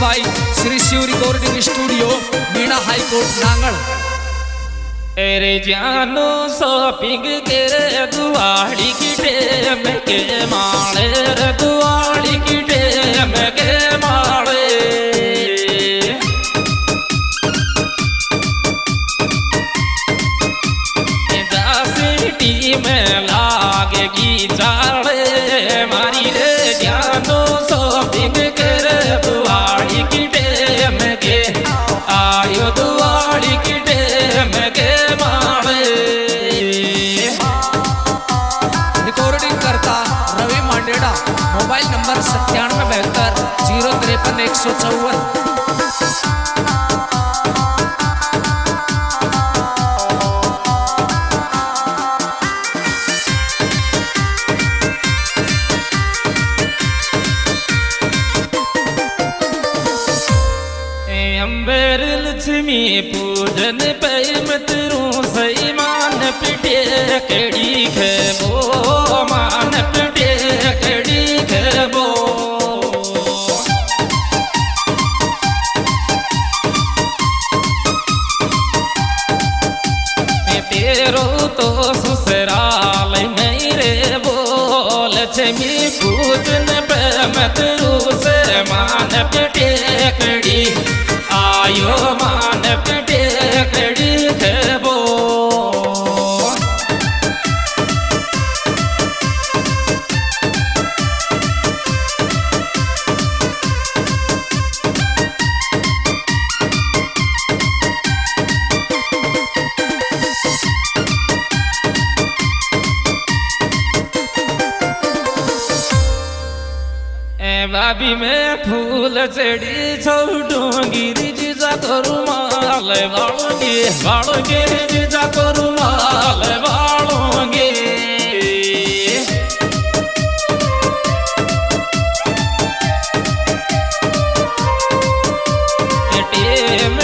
Music Shri Shiv recording studio Meena high court Nangal अरे जानो shopping के दुआड़ी की टेम के माले दुआड़ी की टेम के माले सिटी में लागेगी चाड़े अंबर लक्ष्मी पूजन पे मत रू मान पिटे कड़ी खेबो मान पिटे। छमी पूजन प्रमत रूस मान पिटे कड़ी आयो मान बाबी में फूल चढ़ी छोटूँगी रिजा करू माल बाळूँगी बाळूँगी, रिजा करू माल टेम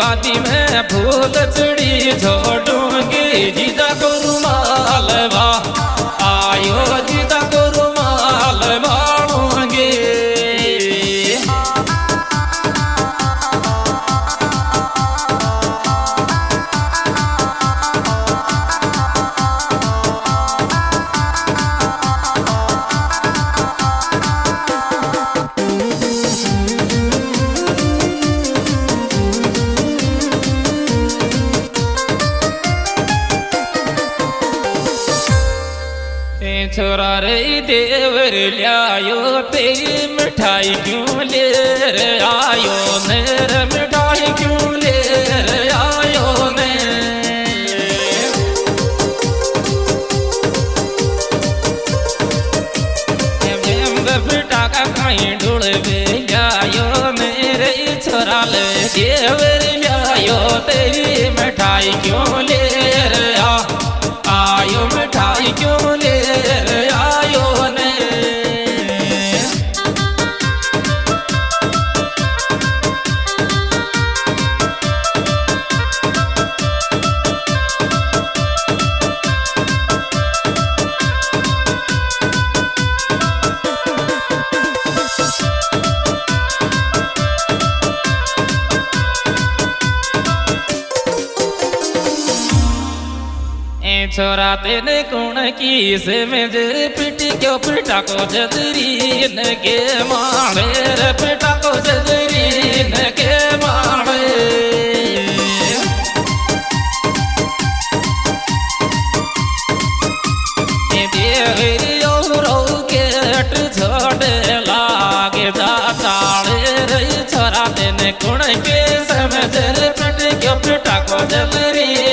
बाती में फूल चढ़ी छोटूँगी जीजा करू माल बा छोरा रे देवर लायो तेरी मिठाई क्यों ले रे आयो नेर मिठाई क्यों ले रे आयो ने कहीं मेरे छोरा ले तेरी मिठाई क्यों ले तेने कौन की से में जर पिटी क्यों पिटा को जदरी न के मारे? रे पिटा को जदरी न के मारे। जा छोरा तेने कौन के समझ रे पिटी क्यों पिटा को जदरी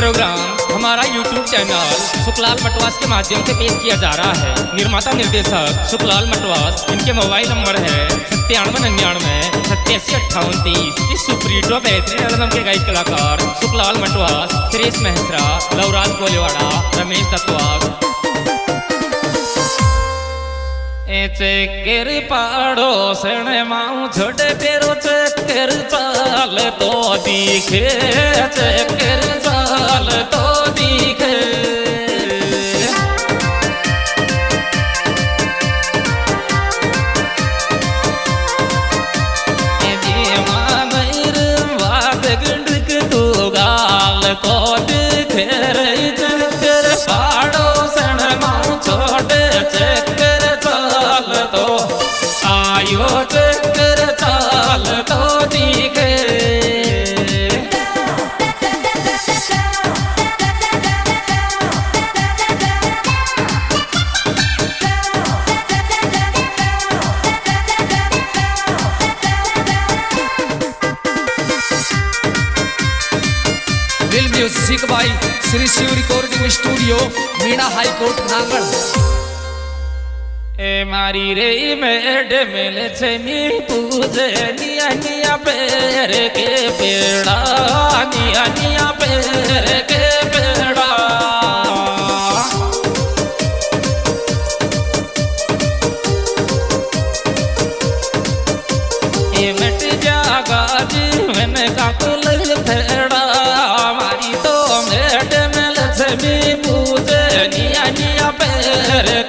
प्रोग्राम हमारा यूट्यूब चैनल सुखलाल मटवास के माध्यम से पेश किया जा रहा है। निर्माता निर्देशक सुखलाल मटवास, इनके मोबाइल नंबर है सत्तानवे निन्यानवे सत्तासी अट्ठावन तीस। इस सुप्रीटो बेहतरीन एल्बम के गायक कलाकार सुखलाल मटवास, सुरेश मेहत्रा लवराज कोलेवाड़ा, रमेश दत्तवास। चक्कर पाड़ो सण माऊ छोटे पेरो चक्कर चाल तो दिखे चक्कर चाल तो दिखे Shri Shiv recording studio, Meena high court Nangal ए मारी रे मेड मिल छे मी पूजे, निया निया पेर के पेड़ा, निया निया पेर के पेड़ा।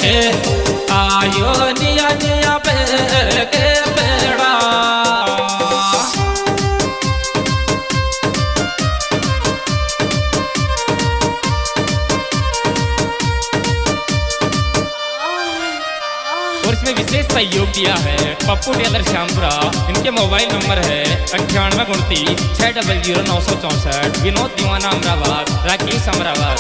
के आयो निया निया के पेड़ा और इसमें विशेष सहयोग दिया है पप्पू टेलर श्यामपुरा। इनके मोबाइल नंबर है अट्ठानवे उनतीस छः डबल ज़ीरो नौ सौ चौंसठ, विनोद दीवाना अमराबाद, राकेश अमराबाद।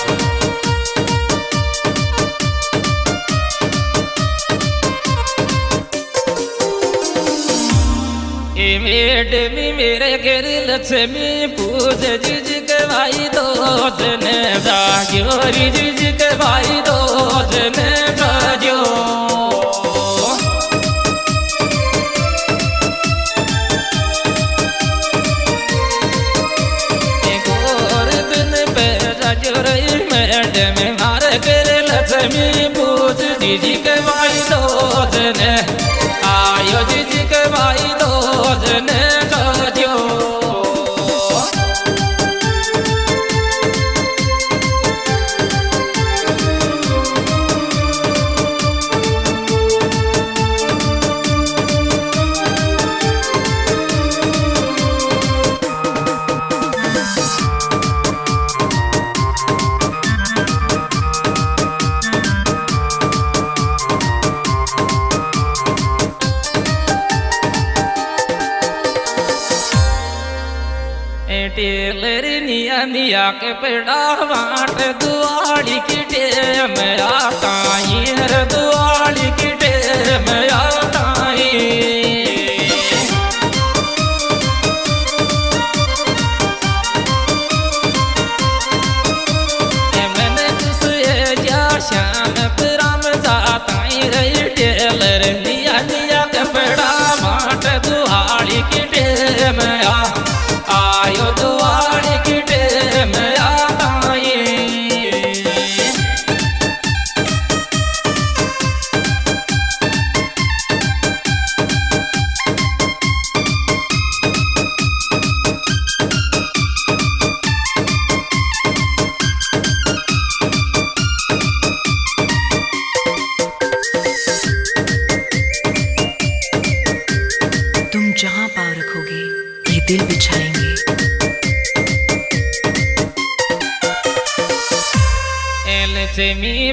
मेड में मेरे घर लक्ष्मी पूज जिज के भाई दो ने जाग्यो जिज के भाई दो ने जाग्यो में लक्ष्मी पूज जिज के भाई दो ने आयो जिज के भाई निया के पेड़ा वाट दुआड़ी की टेम आता दुआड़ी की टेम आता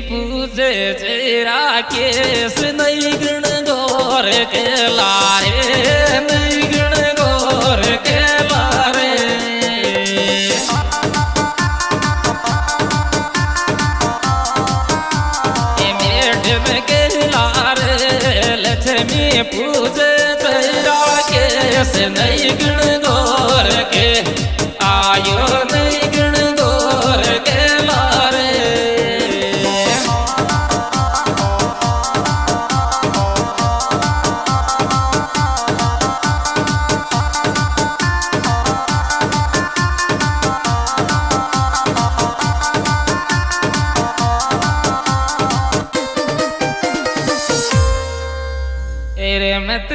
पूजे चेरा केस नहीं गण गौर के लारे, नहीं गण गौर के लारे। मेढ में के लारे, लक्ष्मी पूजे चेरा केस नहीं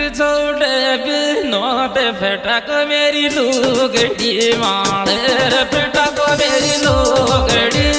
छोड़े बिनोद बेटा को मेरी लुगड़ी माले बेटा को मेरी लुगड़ी